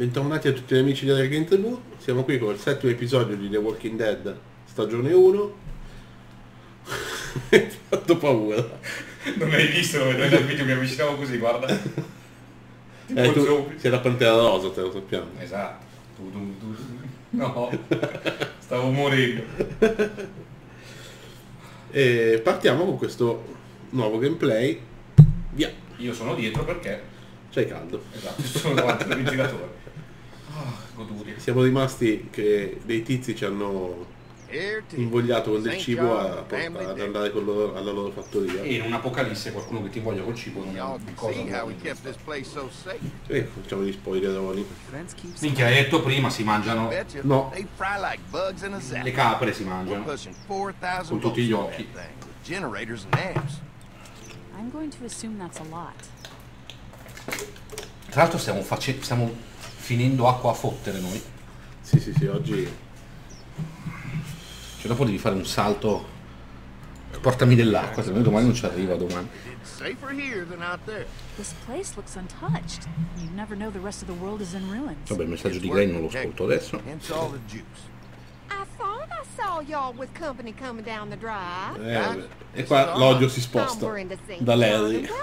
Bentornati a tutti gli amici di Game TV, siamo qui con il settimo episodio di The Walking Dead, stagione 1. Mi ha fatto paura. Non hai visto noi nel video mi avvicinavo così, guarda. Tipo Eh, tu zombie. sei la Pantera Rosa, te lo sappiamo. Esatto. Tu, tu, tu. No, stavo morendo. E partiamo con questo nuovo gameplay. Via, Io sono dietro perché, c'hai caldo. esatto, sono davanti al ventilatore. Ah, goduria. Siamo rimasti che dei tizi ci hanno invogliato con del cibo a, ad andare con loro- alla loro fattoria. E in un'apocalisse qualcuno che ti voglia col cibo non è una cosa. E facciamo gli spoileroni. Minchia, hai detto prima si mangiano No. le capre si mangiano. pushing 4,000 Con tutti gli occhi. that thing with generators and amps. I'm going to assume that's a lot. Tra l'altro stiamo, face- stiamo finendo acqua a fottere noi. Sì, sì, sì, oggi Cioè dopo devi fare un salto. Portami dell'acqua, se no domani non ci arriva domani. Vabbè, il messaggio di Gray non lo ascolto adesso. Eh, e qua l'odio si sposta da Larry.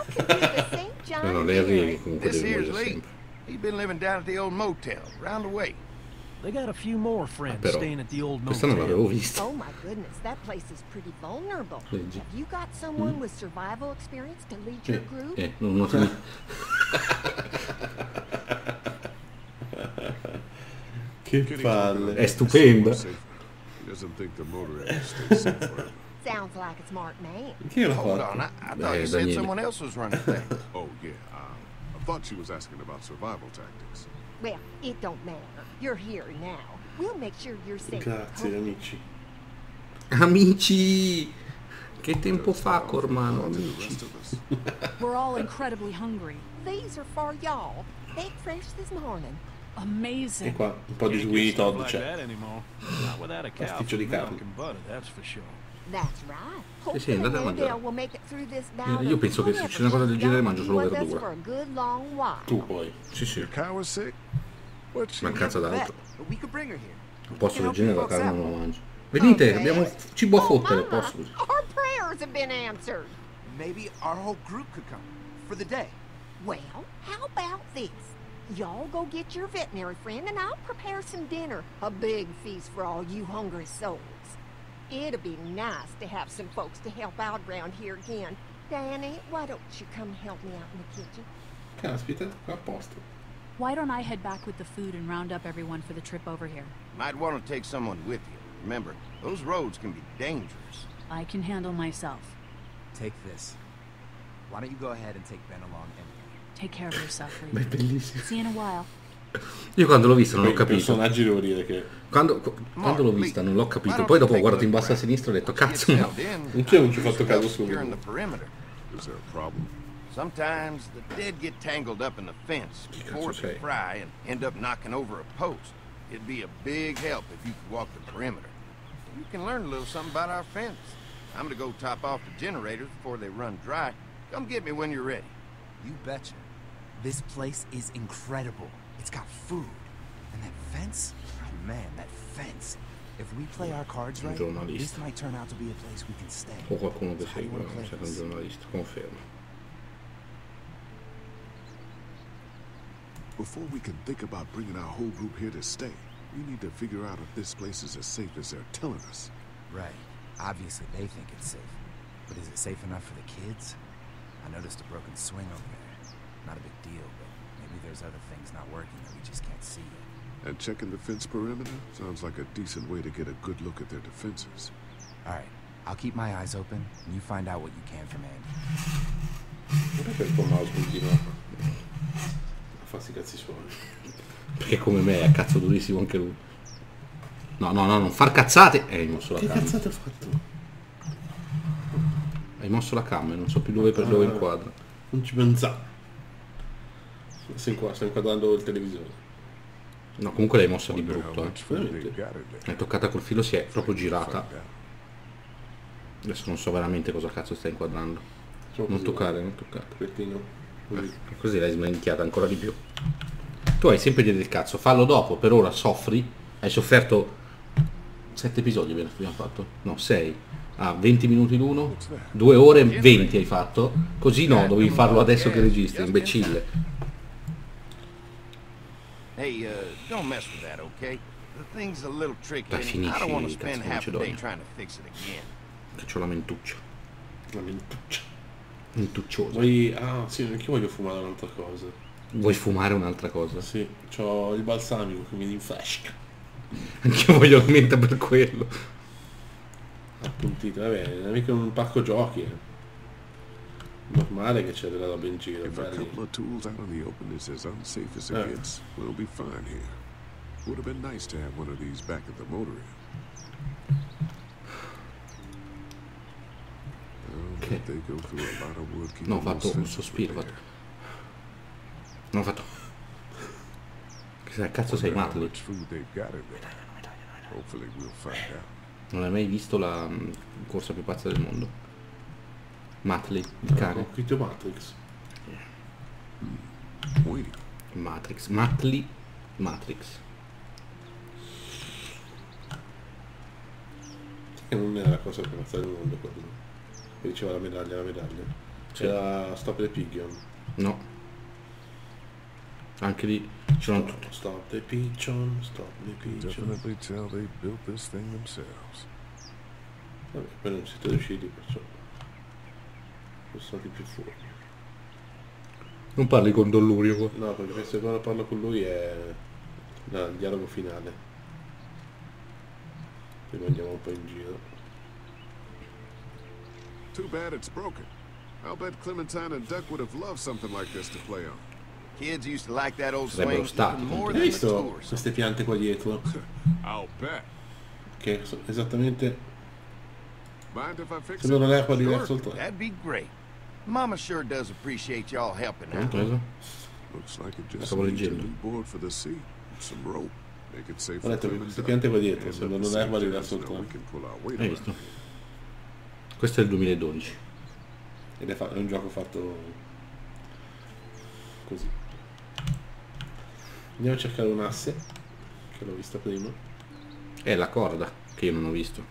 No, no, Larry comunque deve morire sempre. He's been living down at the old motel, round the way. They got a few more friends Però, staying at the old questa non l'avevo motel. Oh my goodness, that place is pretty vulnerable. Leggi. Have you got someone with survival experience to lead your group? Eh, non noti. Che palle. È stupenda. He doesn't think the motor will safe. Sounds like a smart man. Chi l'ha Hold on, I, I thought Eh, you said Daniele. someone else was running things. Oh, yeah. I thought she was asking about survival tactics. Well, it don't matter. You're here now. We'll make sure you're safe. Grazie amici. Amici! Che tempo fa, Cormano, On to amici. rest of us. We're all incredibly hungry. These are for y'all. Baked fresh this morning. E Amazing. qua un po' di Sweeney Todd c'è. Pasticcio di carne. That's for sure. That's right. Sì, sì, andate a Hopefully mangiare. Airedale will make it through this Io- bout io of penso che se whatever c'è una cosa del she's genere got mangio solo with us verdura. for a good long while. Tu poi. Sì, sì. Your cow is sick? What's she? Mancanza d'altro. But we could bring her here. Un posto del genere la carne non la mangio. Oh, Venite, abbiamo cibo a Oh, fottere, mama, posso così. Our prayers have been answered. Maybe our whole group could come for the day. Well, how about this? Y'all go get your veterinary friend and I'll prepare some dinner. A big feast for all you hungry souls. It'd be nice to have some folks to help out around here again. Danny, why don't you come help me out in the kitchen? Caspita, qua a posto. Why don't I head back with the food and round up everyone for the trip over here? Might want to take someone with you. Remember, those roads can be dangerous. I can handle myself. Take this. Why don't you go ahead and take Ben along anyway? Take care of yourself, Ma è Lee. bellissimo. See you in a while. Io quando l'ho vista non Poi ho i capito. personaggi devo dire che Quando, quando l'ho vista non l'ho capito. Poi dopo ho guardato in basso a sinistra e ho detto, cazzo, ma... Anch'io non ci ho fatto caso Securing subito. the perimeter. Is there a problem? Sometimes the dead get tangled up in the fence before cazzo they fry and end up knocking over a post. It'd be a big help if you could walk the perimeter. You can learn a little something about our fence. I'm gonna go top off the generators before they run dry. Come get me when you're ready. You betcha. This place is incredible. It's got food. And that fence? Oh man, that fence. If we play our cards right, this might turn out to be a place we can stay. O qualcuno che How do you segue, wanna play c'è un this? giornalista, confermo. Before we can think about bringing our whole group here to stay, we need to figure out if this place is as safe as they're telling us. Right. Obviously they think it's safe. But is it safe enough for the kids? I noticed a broken swing over there. Not a big deal, but maybe there's other things not working that we just can't see yet. And checking the fence perimeter sounds like a decent way to get a good look at their defenses. Alright, I'll keep my eyes open, and you find out what you can from Andy. Perché il tuo mouse continua a farsi i cazzi suoi? Perché come me è a cazzo durissimo anche lui. No, no, no, non far cazzate! E hai mosso la Che cam. cazzate ho fatto? Hai mosso la cam e non so più dove per dove inquadra. Non ci pensa. Sto inqua- sto inquadrando il televisore. No, comunque l'hai mossa di brutto, eh. veramente. È toccata col filo, si è proprio girata. Adesso non so veramente cosa cazzo stai inquadrando. Non toccare, non toccare. Un pochettino. Così. Così l'hai smanchiata ancora di più. Tu hai sempre dire del cazzo, fallo dopo, per ora soffri, hai sofferto 7 episodi abbiamo fatto? No, 6. Ah, 20 minuti l'uno, 2 ore e 20 hai fatto, così no, dovevi farlo adesso che registri, imbecille. Hey, uh, don't mess with that, okay? The thing's a little tricky, Dai, and I don't want to spend half a day trying to fix it again. Che c'ho la mentuccia, La mentuccia. mentucciosa. Poi, ah sì, anche io voglio fumare un'altra cosa. Vuoi fumare un'altra cosa? Sì, ho il balsamico che mi rinfresca. Anche voglio la menta per quello. Appuntito, vabbè, non è mica un parco giochi. eh. Normale che c'è della roba in giro, If a couple of tools out in the open is as unsafe as it Yeah. gets, we'll be fine here. Would have been nice to have one of these back at the motor inn. Oh, Okay. but they go through a lot of wood keeping No, ho fatto un sospiro. fatto. Non ho fatto. Che cazzo sei out. Non hai mai visto la mm, corsa più pazza del mondo? Matley, il Ho cane. scritto Matrix. Wait, Matrix. Matley, Matrix. Che non era la cosa più pazza del mondo quello. Che diceva la medaglia, la medaglia. C'era Stop the Pigeon. No. Anche lì c'erano tutti. Stop the Pigeon, Stop the Pigeon. definitely tell they built this thing themselves. Vabbè, poi non siete riusciti, perciò sono stati più furbi. Non parli con Don Lurio qua. No, perché che quando parlo con lui è no, il dialogo finale. Poi andiamo un po' in giro. Too bad it's broken. I'll bet Clementine and Duck would have loved something like this to play on. Kids used to like that old Sarebbero swing more Hai than the visto tours. queste piante qua dietro? I'll bet. Che esattamente Mind if I fix it? sembrano l'erba di verso il Sure, that'd be great. Mama sure does appreciate y'all helping out. Looks like it just Stavo needs a leggendo. new board for the sea. Some rope. Make it safe Ho for detto che Clem and queste piante qua dietro treno. can pull our weight Hai visto? Questo è il 2012. Ed è, è un gioco fatto così. Andiamo a cercare un asse, che l'ho vista prima. È la corda, che io non ho visto.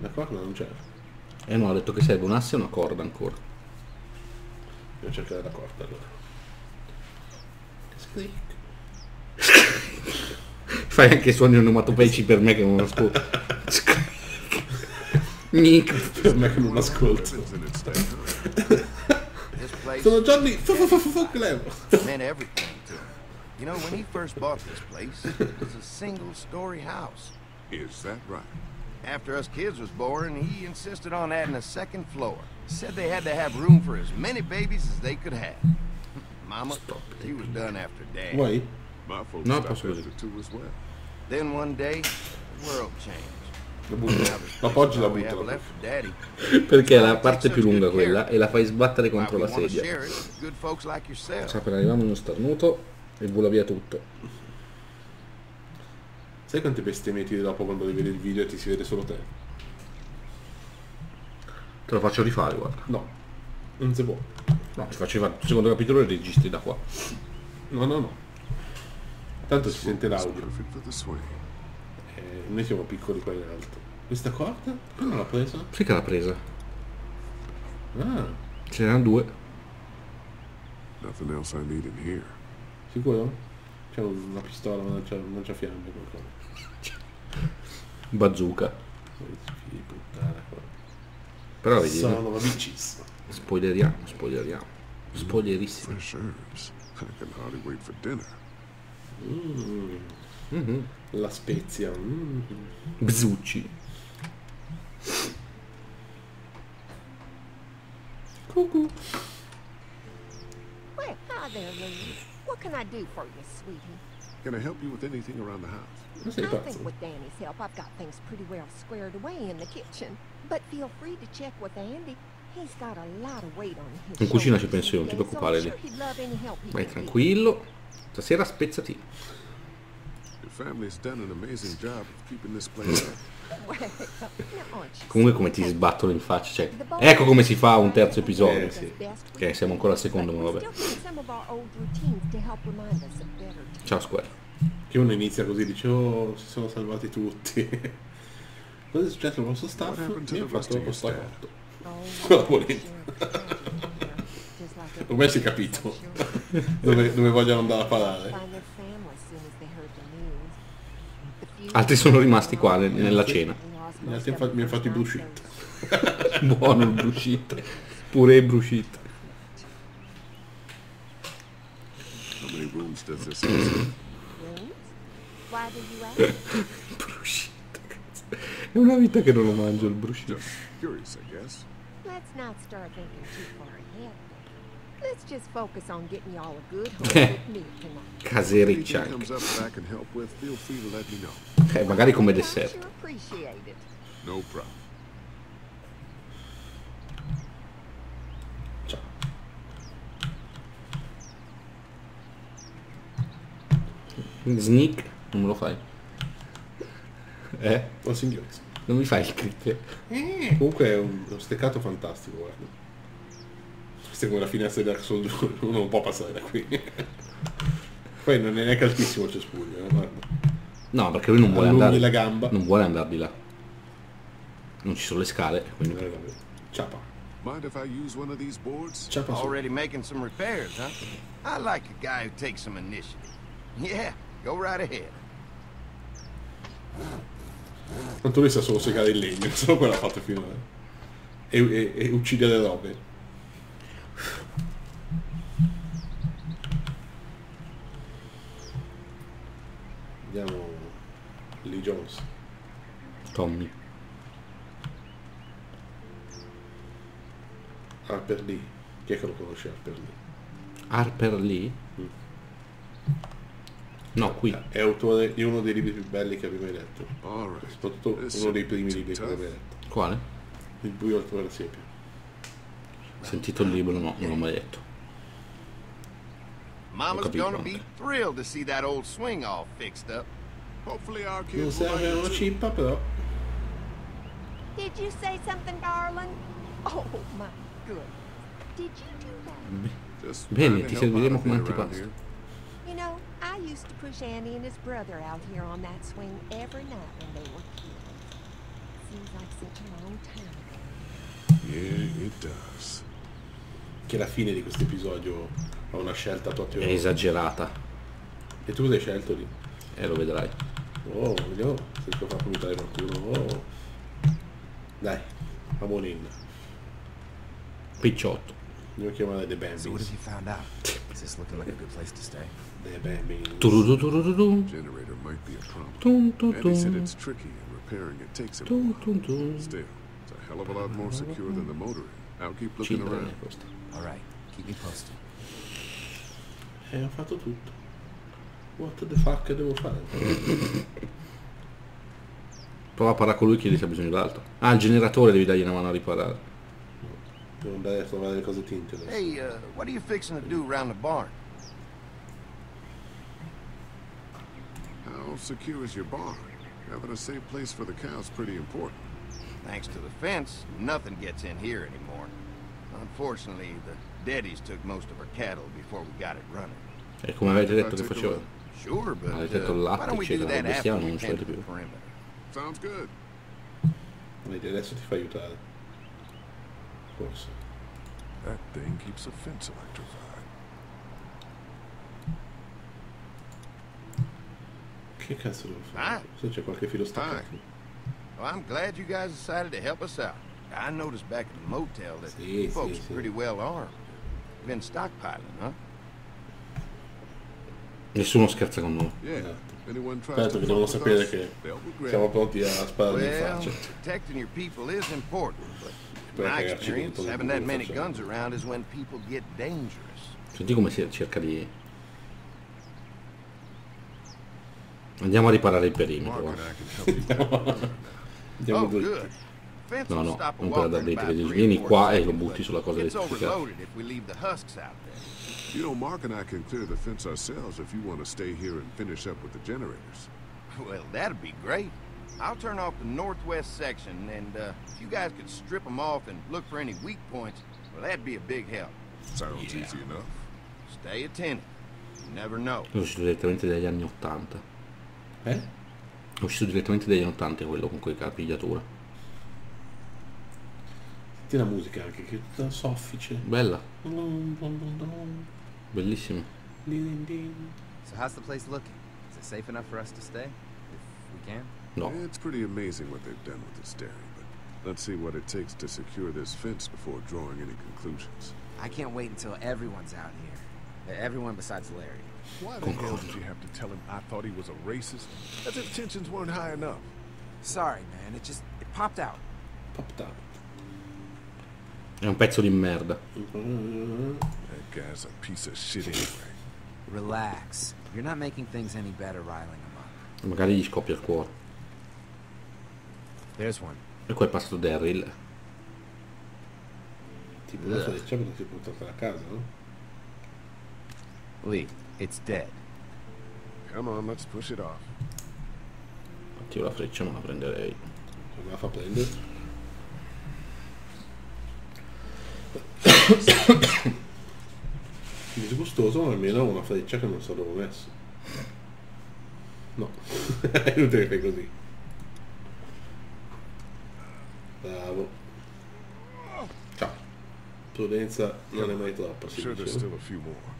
La corda non c'è. E no, ha detto che serve un asse e una corda ancora. A cercare la corda allora. Fai anche suoni onomatopeici per me che non ascolto. Nick. Per me che non ascolto. Sono Johnny him. You know, when he first bought this place, it was a single-story house. Is that right? After us kids was born, he insisted on adding a second floor. Said they had to have room for as many babies as they could have. Mama, he was done after Dad. Vuoi? My folks No, stopped after two as well. Then one day, the world changed. Butto. this La butto. la. Perché è la parte più lunga quella e la fai sbattere contro la sedia. share it with good folks like yourself. Sa, appena arriviamo uno starnuto e vola via tutto. Sai quante bestemmie tiri dopo quando rivedi il video e ti si vede solo te? Te lo faccio rifare, guarda. No, non si può. No, ti faccio rifare il secondo capitolo e registri da qua. No, no, no. Tanto si sente l'audio. Eh, noi siamo piccoli qua in alto. Questa corda? Perché non l'ha presa? Sì che l'ha presa. Ah, Ce n'erano due. Nothing else I need in here. sicuro? C'è una pistola, ma non c'è, non c'è fiamme qualcosa. Bazooka. Figli di puttana qua. Però vedi, Sono bitches. spoileriamo, spoileriamo. Spoilerissimo. Fresh herbs. I can hardly wait for dinner. Mhm. La spezia. mm. Bzucci. Cucù. Hi there, Lee. What can I do for you, sweetie? Can I help you with anything around the house? Ma I think with Danny's help, I've got things pretty well squared away in the kitchen. But feel free to check with Andy. He's got a lot of weight on his In cucina ci penso io, non ti preoccupare so lì. I'm sure he'd love any help he Vai tranquillo. Stasera spezzati. Comunque come ti sbattono in faccia, cioè, ecco come si fa un terzo episodio. Eh, sì. Che siamo ancora al secondo, ma vabbè. Ciao Square. Che uno inizia così, dice, oh, si sono salvati tutti. Cosa è successo al vostro staff? Ho the fatto polenta. Just like Ormai si è capito dove, dove vogliono andare a parare. Find their family as soon as they heard the news. The few Altri sono rimasti qua nel- nella cena. Gli altri mi hanno them fatto i brushit. Buono il brushit. Pure il brushit. How many rooms does this? Brushit. È una vita che non lo mangio il brushit. Curious, I guess. Let's not start thinking too far ahead. Let's just focus on getting y'all a good home with me tonight. Casericcia Anything anche. comes up that I can help with, feel free to let me know. Eh, magari come dessert. No problem. Ciao. Sneak, non me lo fai. Eh? Oh, singhiozzi. Non mi fai il crit. Comunque è un- uno steccato fantastico, guarda. Questa è come la finestra di Dark Souls 2, uno non può passare da qui. Poi non è neanche altissimo il cespuglio, eh, guarda. No, perché lui non vuole andare. la gamba. Non vuole andare di là. Non ci sono le scale, quindi. Eh. Ciapa. Mind if I use one of these boards? Ciapa su. Already making some repairs, huh? I like a guy who takes some initiative. Yeah, go right ahead. Tanto lui sa solo segare il legno, solo quello ha fatto finora. E, e, e uccide le robe. Vediamo Lee Jones. Tommy. Harper Lee. Chi è che lo conosce Harper Lee? Harper Lee? No, qui. È autore di uno dei libri più belli che abbia mai letto. Alright. Soprattutto This uno dei primi libri che abbia mai letto. Quale? Il buio oltre la siepe. Sentito il libro, no, non l'ho mai letto. Mama's gonna be thrilled to see that old swing all fixed up. Hopefully our Non kids will like serve una cippa però. Did you say something, darling? Oh, my goodness. Did you do that? Just Bene, ti serviremo come antipasto. You know, I used to push Andy and his brother out here on that swing every night when they were kids. Seems like such a long time ago. Yeah, it does. Che la fine di questo episodio ha una scelta proprio... È esagerata. E tu cosa hai scelto lì? E lo vedrai. Oh, vediamo se riesco a far comitare qualcuno. Oh. Dai, a in. Picciotto. A chiamare The So what have Bambies. you found out? Is this looking like a good place to stay? The Bambies. Turururururu. Generator might be a problem. Tum, tum, Andy said tum. it's tricky and repairing it takes a Tum, while. Still, it's a hell of a lot more secure than the motoring. I'll keep looking around. questa. All right, keep me posted. Eh, ho fatto tutto. What the fuck devo fare? Prova a parlare con lui e chiedi se ha bisogno d'altro. Ah, il generatore devi dargli una mano a riparare. Devo andare a trovare le cose tinte adesso. Hey, uh, what are you fixing to do around the barn? How secure is your barn? Having a safe place for the cows pretty important. Thanks to the fence, nothing gets in here anymore. Unfortunately, the Daddies took most of our cattle before we got it running. E come avete detto che faceva? Sure, but Avete detto uh, why latte, don't we do eccetera, that after we più. Perimeter? Sounds good. Vedi, adesso ti fa aiutare. Forse. That thing keeps a fence electrified. Che cazzo devo fare? Se c'è qualche filo staccato. Well, I'm glad you guys decided to help us out. I noticed back at the motel that Sì, you folks sì. are pretty well armed. Been stockpiling, huh? Nessuno scherza con noi. Yeah. Certo to che devono sapere che siamo pronti a sparargli in faccia. protecting your people is important, but in my experience, having that many guns around is when people get dangerous. Senti come si cerca di... Andiamo a riparare il perimetro. Andiamo oh, dritti. No, no, non per piedi. three Vieni qua e lo butti but sulla cosa elettrificata. You know, Mark and I can clear the fence ourselves if you want to stay here and finish up with the generators. Well, that'd be great. I'll turn off the northwest section, and uh, if you guys could strip them off and look for any weak points, well, that'd be a big help. Sounds easy enough. Stay attentive. You never know. È uscito direttamente dagli anni 80. Eh? È uscito direttamente dagli anni 80 quello con quei capigliatura. Senti la musica anche, che è tutta soffice. Bella, Dun, dun, dun, dun. bellissima. Din, din, din. So how's the place looking? Is it safe enough for us to stay? If we can? No, It's pretty amazing what they've done with this dairy, but let's see what it takes to secure this fence before drawing any conclusions. I can't wait until everyone's out here. Uh, Everyone besides Larry. Why the hell did you have to tell him I thought he was a racist? As if tensions weren't high enough. Sorry, man. It just it popped out. Popped up. è un pezzo di merda. Guy's a piece of shit anyway. Relax. You're not making things any better riling him up. Magari gli scoppia il cuore. There's one. E qua è passato Daryl. Tipo la freccia perché si è portata a casa, no? Lee, it's dead. Come on, let's push it off. Io la freccia me la prenderei. Se me la fa prendere. Ma almeno una freccia che non so dove ho messo. No, è inutile che fai così. Bravo. Ciao. Prudenza non è mai troppa, si Sure, there's dice. still a few more.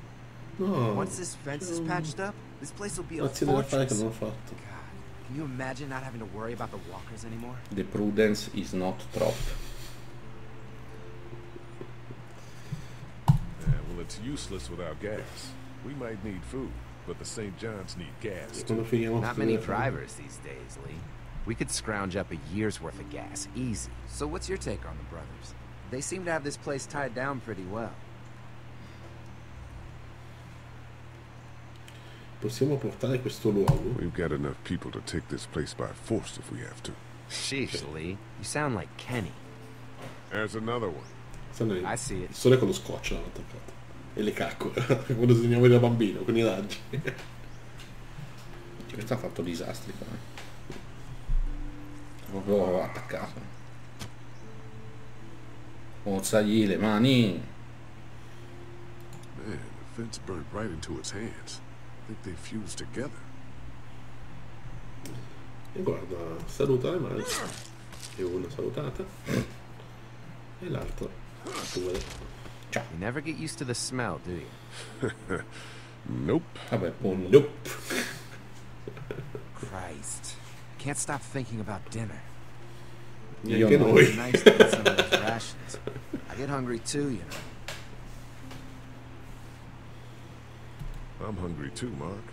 No, Once this fence is patched up, this place will be a grazie della fare che fortress. non ho fatto. God, can you imagine not having to worry about the walkers anymore? The prudence is not trop. It's useless without gas. We might need food, but the St. John's need gas too. Not many drivers these days, Lee. We could scrounge up a year's worth of gas, easy. So what's your take on the brothers? They seem to have this place tied down pretty well. Possiamo portare questo luogo? We've got enough people to take this place by force if we have to. Sheesh, Lee. You sound like Kenny. There's another one. I see it. sole con lo scotch l'hanno attaccato. E le caccole, quando disegnavo da bambino, con i raggi. Questo ha fatto disastri qua. Proprio attaccato. Mozzagli le mani. Man, the fence burnt right into its hands. I think they fused together. E guarda, saluta le mani. E una salutata. E l'altra pure. You never get used to the smell, do you? Nope. Vabbè, pollo. Nope. Christ. Can't stop thinking about dinner. Neanche Io no. noi. Nice to get some of those rations. I get hungry too, you know. I'm hungry too, Mark.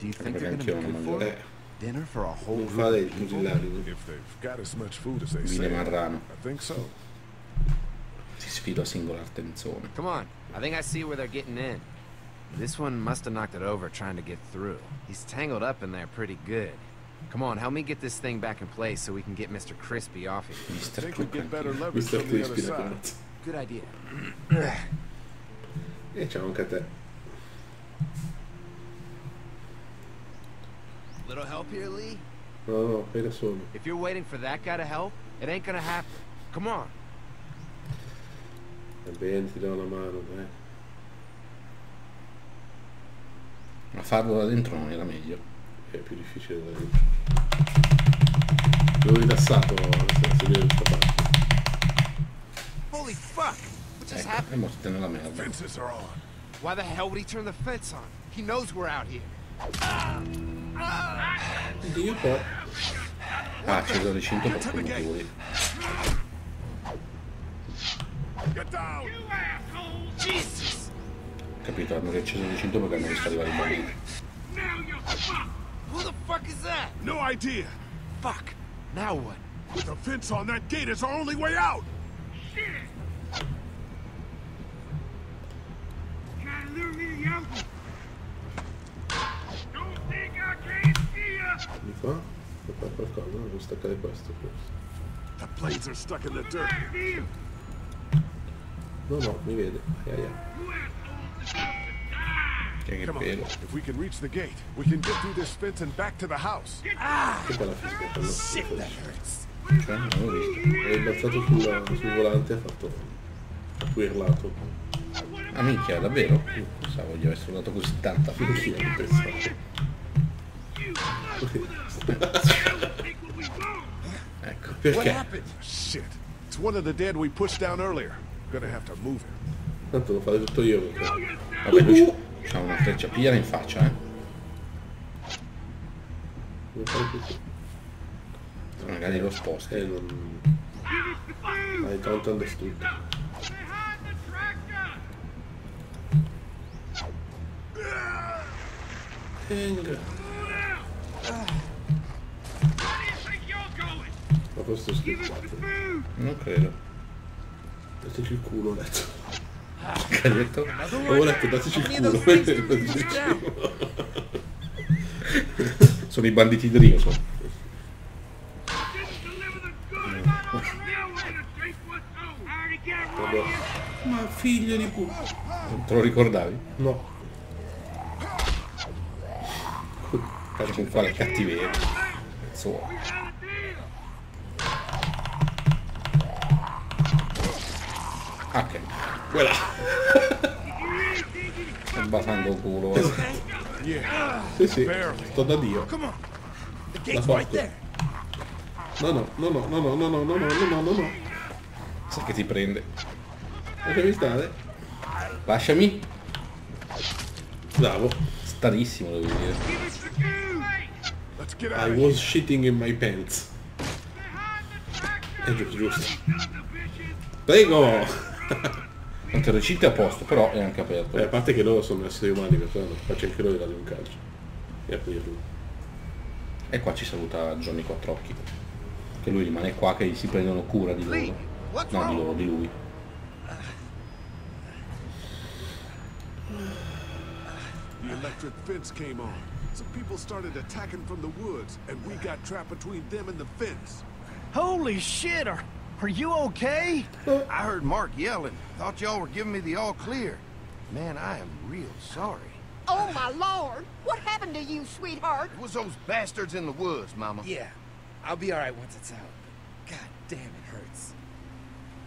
Do you think Perché they're gonna be non good for it? Dinner for a whole non group of people? If they've got as much food as they say. I think so. Si sfido a singolar tenzone. Come on. I think I see where they're getting in. This one must have knocked it over trying to get through. He's tangled up in there pretty good. Come on, help me get this thing back in place so we can get Mr. Crispy off here. Mr. Think we Cook get better Mr. the other Crispy la side. Good idea. E ciao anche a te. Little help here, Lee? No, no, fai da solo. If you're waiting for that guy to help, it ain't gonna happen. Come on. Va bene, ti do una mano, dai. Ma farlo da dentro non era meglio. È più difficile da dentro. L'ho rilassato se sedere questa parte. Holy fuck! What just Ecco, è morto nella merda. Fences are on. Why the hell would he turn the fence on? He knows we're out here. Io poi. Ah, c'è il recinto per conduttori. Get down! Jesus! Capito? Hanno riacceso il recinto perché hanno visto arrivare i bambini. Who the fuck is that? No idea. Fuck. Now what? The fence on that gate is our only way out. Di qua? Per fare qualcosa, no? devo staccare questo forse. The blades are stuck in the dirt. No, no, mi vede. Ai, ai, ai. Che pelo. If we can reach the gate, we can get through this fence and back to the house. Che poi la fischetta, no? Cioè, non l'ho visto. È balzato sulla- sul volante e ha fatto... ha quirlato. Ah minchia, davvero? Io Pensavo gli avessero dato così tanta. Anch'io che pensavo. Ecco. What Perché? happened? Shit. It's one of the dead we pushed down earlier. Gonna have to move him. Tanto lo fare tutto io perché... Vabbè, lui c'ha- una freccia, pigliala in faccia, eh. Devo fare così. Magari lo sposti. Eh, non... I don't understood. Hang. Ma questo è schiffato. Non credo. Dateci il culo, ho letto. Che hai detto? Avevo letto, dateci il culo. Dateci il culo. Sono i banditi di Rio, sono. Ma figlio di pu... Te lo ricordavi? No. Guarda con quale cattiveria. Cazzo. Quella. Sto basando il culo. eh. Sì. Barely. Sto da Dio. La there. No, no, no, no, no, no, no, no, no, no, no, no, no. Sa che ti prende. Lasciami stare. Lasciami. Bravo. Starissimo, devo dire. I was shitting in my pants. È giusto, giusto. Prego! Il recinte è a posto, però è anche aperto. Eh, a parte che loro sono esseri umani, non faccio anche loro dargli un calcio. E aprirlo. E qua ci saluta Johnny Quattrocchi. Che lui rimane qua che si prendono cura di loro. No, di loro, di lui. The electric fence came on. Some people started attacking from the woods, and we got trapped between them and the fence. Holy shit, are, are you okay? I heard Mark yelling. Thought y'all were giving me the all clear. Man, I am real sorry. Oh, my lord! What happened to you, sweetheart? It was those bastards in the woods, Mama. Yeah. I'll be alright once it's out. God damn, it hurts.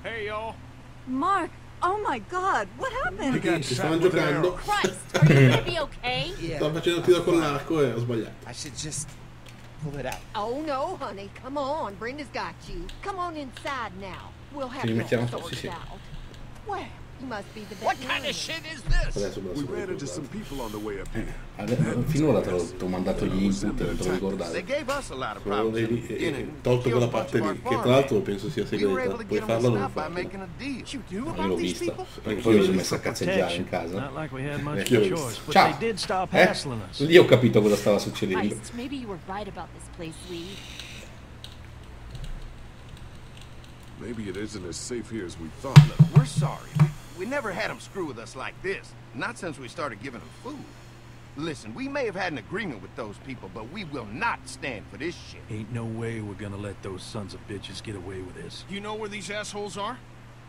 Hey, y'all. Mark, oh my god, what happened? We got Si shot stavano with an giocando. Christ, are you gonna be okay? Yeah. Stavano facendo tiro con l'arco e ho sbagliato. I should just pull it out. Oh, no, honey. Come on. Brenda's got you. Come on inside now. We'll have Sì, that mettiamo- sorted sì, sì. out. Well, Adesso, eh, finora te l'ho mandato gli input, non te lo ricordare. Però lì, eh, eh, tolto quella parte lì, che tra l'altro penso sia segreta. Puoi farla o non farla? Non l'ho vista. Perché poi mi sono messo a cazzeggiare in casa. Eh, Ciao! Eh? Lì ho capito cosa stava succedendo. Maybe it isn't as safe here as we thought. Look, we're sorry. We we never had them screw with us like this. Not since we started giving them food. Listen, we may have had an agreement with those people, but we will not stand for this shit. Ain't no way we're gonna let those sons of bitches get away with this. You know where these assholes are?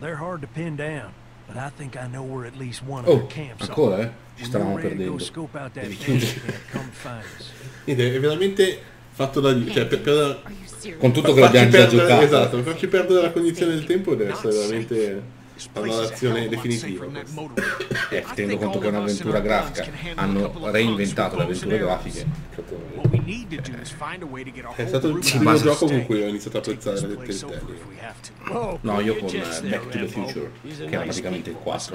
They're hard to pin down, but I think I know where at least one of Oh, their camps are. ancora, eh? Ci stavamo you're ready to go perdendo. scope out that Devi base chiudere. camp, come find us. Niente, è veramente fatto da. Cioè, per, per? Con tutto che l'abbiamo già giocato. esatto, farci perdere la cognizione del tempo deve essere veramente la lavorazione definitiva. eh, tenendo conto che è un'avventura grafica, hanno reinventato le avventure grafiche. Eh, è stato il primo gioco con cui ho iniziato a apprezzare le Telltale. No, io con Back to the Future, che era praticamente il 4.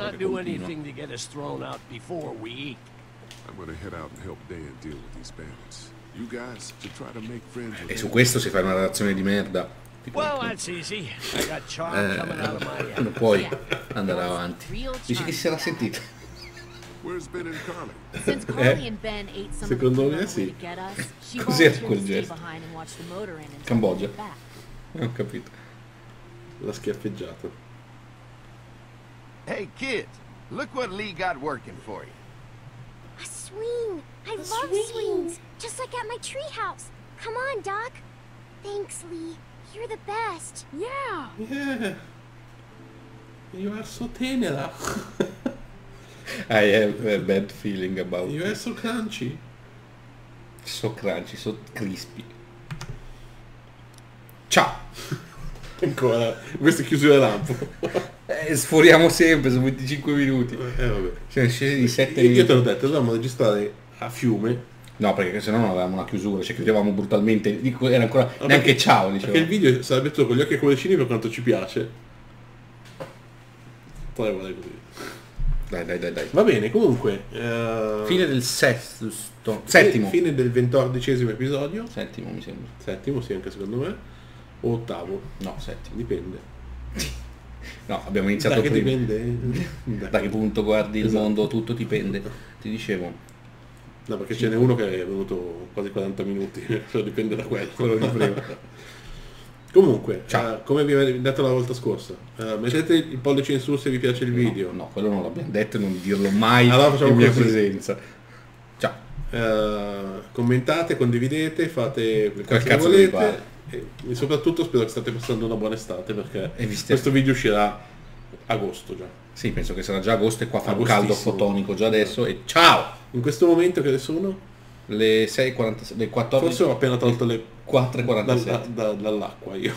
E su questo se fai una relazione di merda. Tipo, Well, that's easy. I got chalk eh, coming out of my non eye. puoi andare avanti. Real Dici che si era sentito. Where's Ben and Carly? Since Carly eh? and Ben ate some of the Secondo food me on the way sì. to get us, she Cos'era volunteered quel to stay gesto? behind and watch the motor in until Cambogia. we get back. Ho capito. L'ha schiaffeggiato. Hey, kids, look what Lee got working for you. A swing! I love swings! Just like at my treehouse. Come on, Doc. Thanks, Lee. You're the best. Yeah. Yeah. You are so tenera. I have a bad feeling about You it. are so crunchy. So crunchy, so crispy. Ciao! Ancora. Questa è chiusura lampo. Eh, sforiamo sempre, sono 25 minuti. Eh vabbè. Siamo scesi di 7 Io, io minuti. te l'ho detto, dovevamo registrare a fiume. No, perché se no non avevamo una chiusura, ci chiudevamo brutalmente. Era ancora No, neanche perché- ciao, Perché il dicevo. video sarebbe tutto con gli occhi e cuoricini per quanto ci piace. Poi vale così. Dai, dai, dai, dai. Va bene, comunque. eh, Fine del sesto. Settimo. Fine del ventordicesimo episodio. Settimo mi sembra. Settimo, sì, anche secondo me. O ottavo. No, settimo. Dipende. No, abbiamo iniziato Da che prima. dipende? Da che punto guardi il Esatto. mondo, tutto dipende. Ti dicevo. No, perché ce n'è uno che è venuto quasi 40 minuti, però dipende da quello. Quello di prima. Comunque, Ciao. eh, come vi avevo detto la volta scorsa, eh, mettete il pollice in su se vi piace il video. No, quello non l'abbiamo detto e non dirlo mai Allora facciamo in mia così. presenza. Ciao. Eh, commentate, condividete, fate Quel cazzo che volete. E, e soprattutto spero che state passando una buona estate perché questo video uscirà agosto già. Sì, penso che sarà già agosto e qua fa un caldo fotonico già adesso e ciao! In questo momento che sono? Le 6.46, le 14, Forse ho appena tolto le 4.47 dalla- da- dall'acqua io.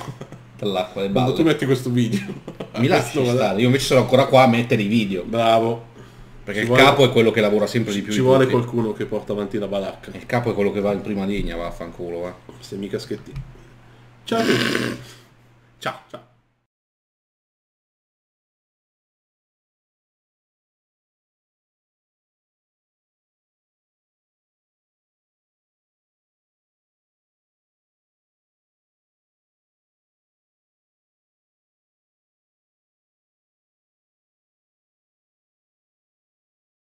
dall'acqua del Quando tu metti questo video. Mi lasci stare, io invece sono ancora qua a mettere i video. Bravo. Perché Ci il vuole- capo è quello che lavora sempre di più. Ci di vuole tutti. qualcuno che porta avanti la balacca. Il capo è quello che va in prima linea, vaffanculo, va. Se mica schetti. Ciao a tutti. Ciao, ciao.